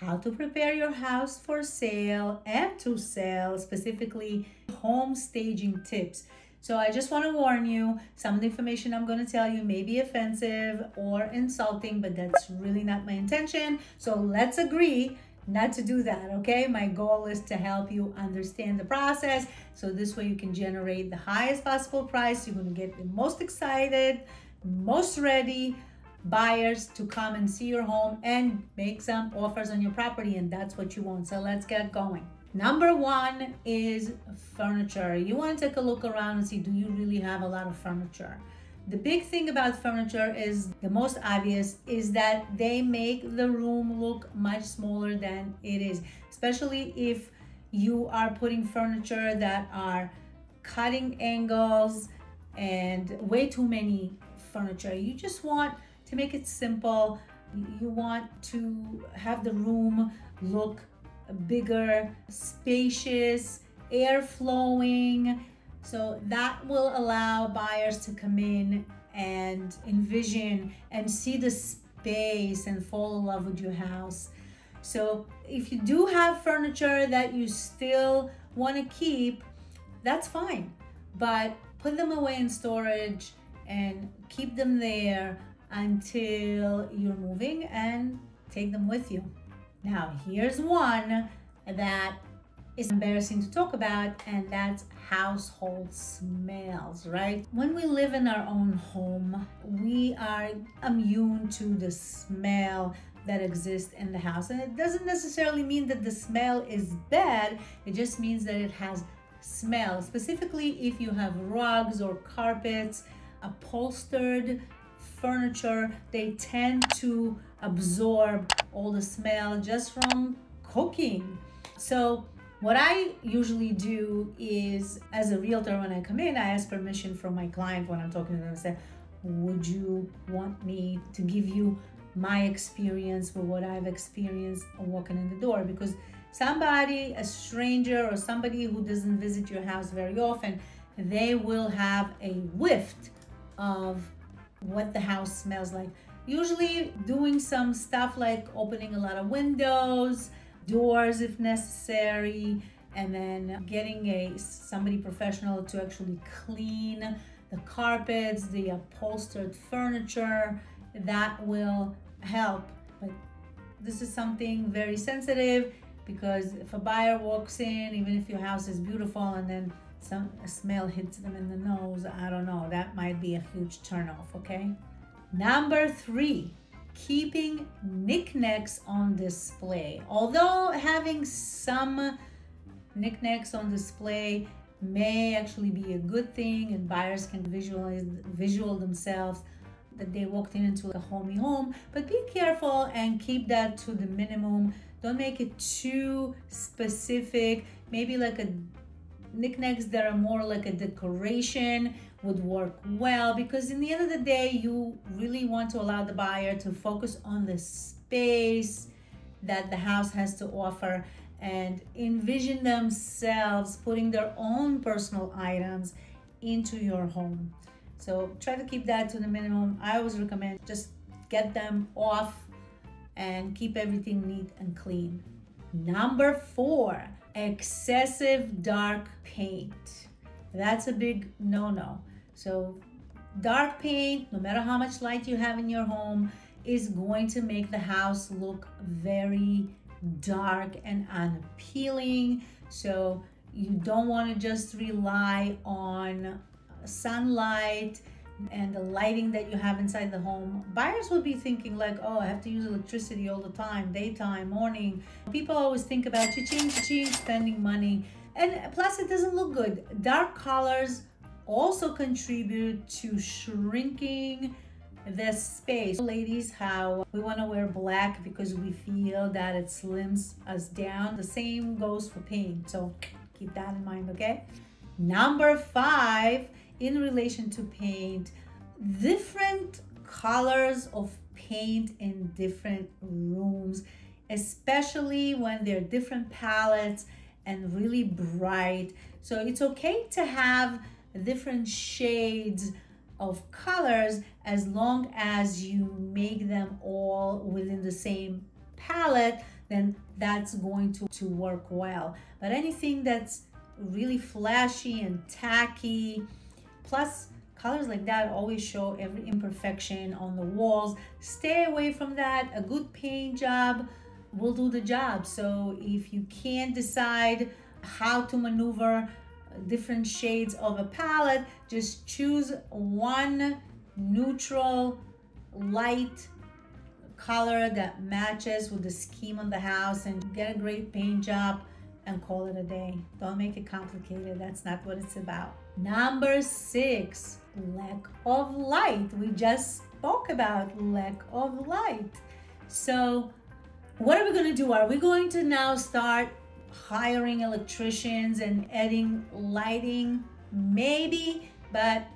how to prepare your house for sale and to sell, specifically home staging tips. So I just want to warn you, some of the information I'm going to tell you may be offensive or insulting, but that's really not my intention. So let's agree not to do that, okay? My goal is to help you understand the process so this way you can generate the highest possible price. You're going to get the most excited, most ready buyers to come and see your home and make some offers on your property and that's what you want. So let's get going. Number one is furniture. You want to take a look around and see do you really have a lot of furniture? The big thing about furniture is the most obvious is that they make the room look much smaller than it is, especially if you are putting furniture that are cutting angles and way too many furniture. You just want to make it simple. You want to have the room look bigger, spacious, air flowing. So that will allow buyers to come in and envision and see the space and fall in love with your house. So if you do have furniture that you still want to keep, that's fine. But put them away in storage and keep them there until you're moving and take them with you. Now, here's one that is embarrassing to talk about, and that's household smells, right? When we live in our own home, we are immune to the smell that exists in the house. And it doesn't necessarily mean that the smell is bad, it just means that it has smell. Specifically, if you have rugs or carpets, upholstered furniture, they tend to absorb all the smell just from cooking. So what I usually do is, as a realtor, when I come in, I ask permission from my client when I'm talking to them. I say, would you want me to give you my experience with what I've experienced walking in the door? Because somebody, a stranger or somebody who doesn't visit your house very often, they will have a whiff of what the house smells like. Usually doing some stuff like opening a lot of windows, doors if necessary, and then getting a somebody professional to actually clean the carpets, the upholstered furniture, that will help. But this is something very sensitive because if a buyer walks in, even if your house is beautiful and then some smell hits them in the nose, I don't know, that might be a huge turnoff, okay? Number three, keeping knickknacks on display. Although having some knickknacks on display may actually be a good thing and buyers can visualize visual themselves that they walked into a homey home but be careful and keep that to the minimum don't make it too specific maybe like a knickknacks that are more like a decoration would work well because in the end of the day you really want to allow the buyer to focus on the space that the house has to offer and envision themselves putting their own personal items into your home. So try to keep that to the minimum. I always recommend just get them off and keep everything neat and clean. Number four excessive dark paint. That's a big no-no. So dark paint, no matter how much light you have in your home, is going to make the house look very dark and unappealing. So you don't want to just rely on sunlight and the lighting that you have inside the home, buyers will be thinking like, oh, I have to use electricity all the time, daytime, morning. People always think about cha-ching, cha-ching, spending money. And plus it doesn't look good. Dark colors also contribute to shrinking the space. Ladies, how we want to wear black because we feel that it slims us down. The same goes for paint. So keep that in mind, okay? Number five, in relation to paint, different colors of paint in different rooms, especially when they're different palettes and really bright. So it's okay to have different shades of colors as long as you make them all within the same palette then that's going to, to work well. But anything that's really flashy and tacky, plus colors like that always show every imperfection on the walls. Stay away from that. A good paint job will do the job. So if you can't decide how to maneuver uh, different shades of a palette, just choose one neutral, light color that matches with the scheme of the house and get a great paint job and call it a day. Don't make it complicated. That's not what it's about. Number six, lack of light. We just spoke about lack of light. So what are we going to do? Are we going to now start hiring electricians and adding lighting? Maybe, but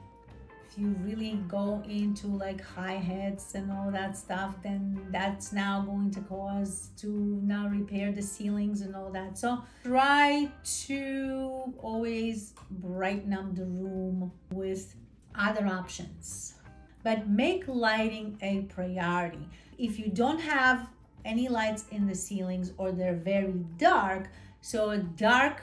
you really go into like high hats and all that stuff then that's now going to cause to now repair the ceilings and all that. So try to always brighten up the room with other options. But make lighting a priority. If you don't have any lights in the ceilings or they're very dark so a dark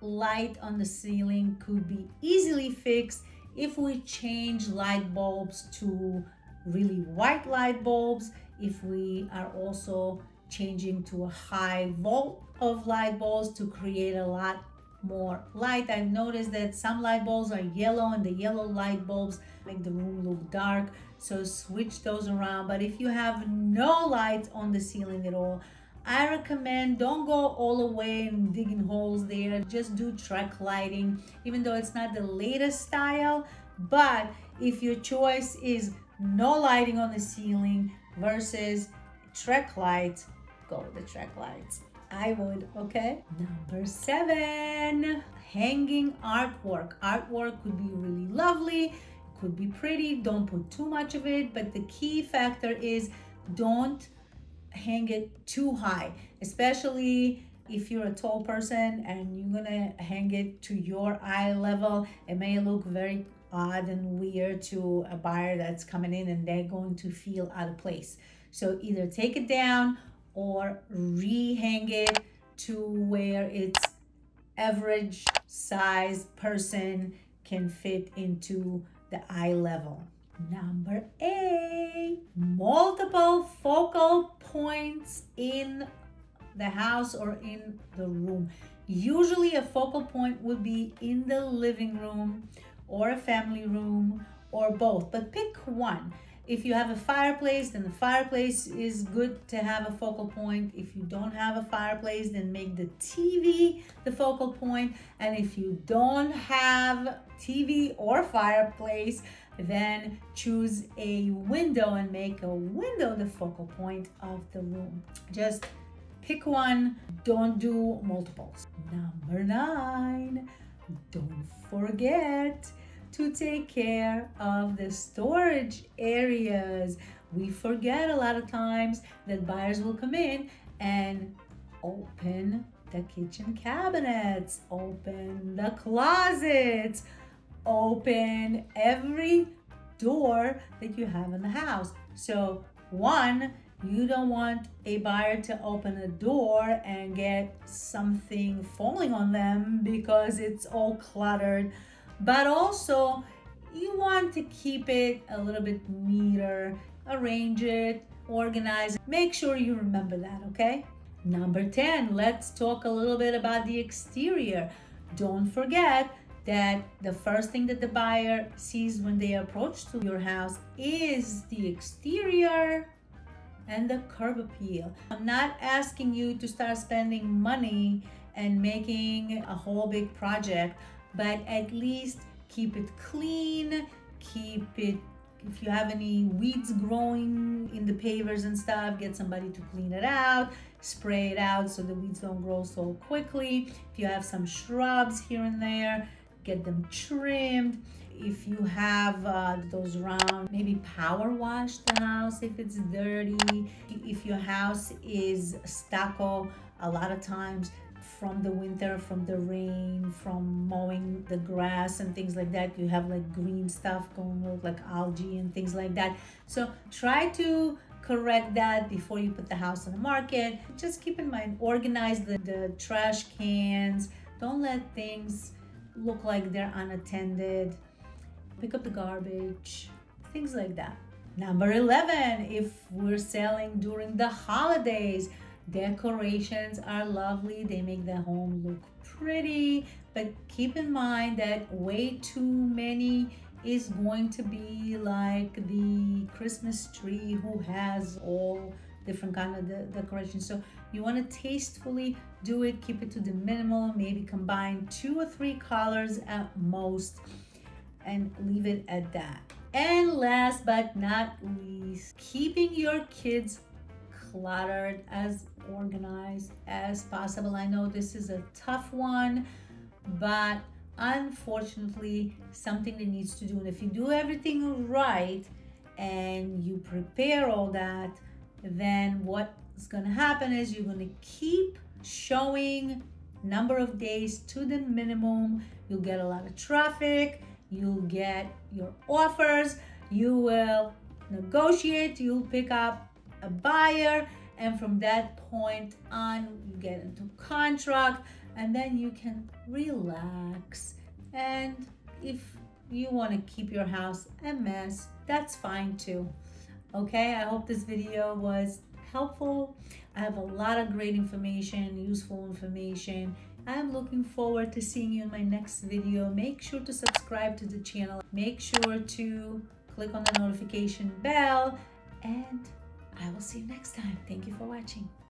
light on the ceiling could be easily fixed if we change light bulbs to really white light bulbs, if we are also changing to a high volt of light bulbs to create a lot more light. I've noticed that some light bulbs are yellow and the yellow light bulbs make the room look dark. So switch those around. But if you have no lights on the ceiling at all, I recommend don't go all the way and digging holes there. Just do track lighting, even though it's not the latest style. But if your choice is no lighting on the ceiling versus track lights, go with the track lights. I would, okay? Number seven, hanging artwork. Artwork could be really lovely, could be pretty. Don't put too much of it, but the key factor is don't hang it too high, especially if you're a tall person and you're gonna hang it to your eye level. It may look very odd and weird to a buyer that's coming in and they're going to feel out of place. So either take it down or rehang it to where its average size person can fit into the eye level. Number eight, multiple focal points in the house or in the room. Usually a focal point would be in the living room or a family room or both, but pick one. If you have a fireplace, then the fireplace is good to have a focal point. If you don't have a fireplace, then make the TV the focal point. And if you don't have TV or fireplace, then choose a window and make a window the focal point of the room. Just pick one, don't do multiples. Number nine, don't forget to take care of the storage areas. We forget a lot of times that buyers will come in and open the kitchen cabinets, open the closets, open every door that you have in the house. So one, you don't want a buyer to open a door and get something falling on them because it's all cluttered. But also, you want to keep it a little bit neater, arrange it, organize. Make sure you remember that, okay? Number 10, let's talk a little bit about the exterior. Don't forget that the first thing that the buyer sees when they approach to your house is the exterior and the curb appeal. I'm not asking you to start spending money and making a whole big project, but at least keep it clean, keep it if you have any weeds growing in the pavers and stuff, get somebody to clean it out, spray it out so the weeds don't grow so quickly. If you have some shrubs here and there, get them trimmed. If you have uh, those round, maybe power wash the house if it's dirty. If your house is stucco, a lot of times from the winter, from the rain, from mowing the grass and things like that, you have like green stuff going on, like algae and things like that. So try to correct that before you put the house on the market. Just keep in mind, organize the, the trash cans. Don't let things look like they're unattended. Pick up the garbage, things like that. Number 11, if we're selling during the holidays, decorations are lovely. They make the home look pretty, but keep in mind that way too many is going to be like the Christmas tree who has all different kind of de decorations. So you want to tastefully do it, keep it to the minimal, maybe combine two or three colors at most and leave it at that. And last but not least, keeping your kids cluttered as organized as possible. I know this is a tough one, but unfortunately something that needs to do. And if you do everything right and you prepare all that, then what's going to happen is you're going to keep showing number of days to the minimum. You'll get a lot of traffic. You'll get your offers. You will negotiate. You'll pick up a buyer. And from that point on, you get into contract and then you can relax. And if you want to keep your house a mess, that's fine too. Okay, I hope this video was helpful. I have a lot of great information, useful information. I'm looking forward to seeing you in my next video. Make sure to subscribe to the channel. Make sure to click on the notification bell and I will see you next time. Thank you for watching.